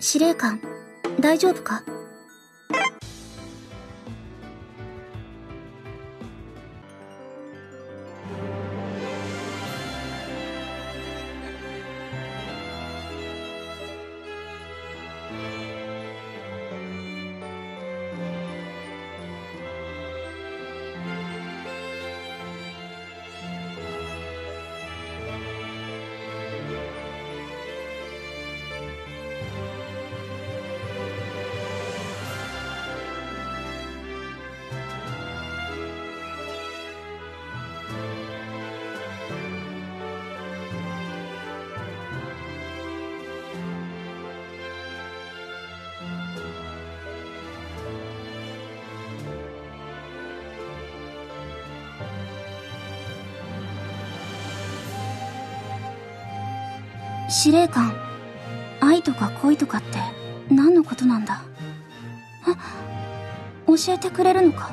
司令官、大丈夫か？司令官、愛とか恋とかって何のことなんだ？え？教えてくれるのか？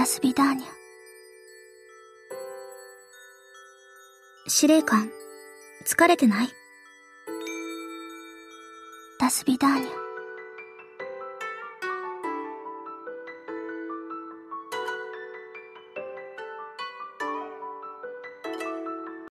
タスビダーニャ。司令官、疲れてない？タスビダーニャ。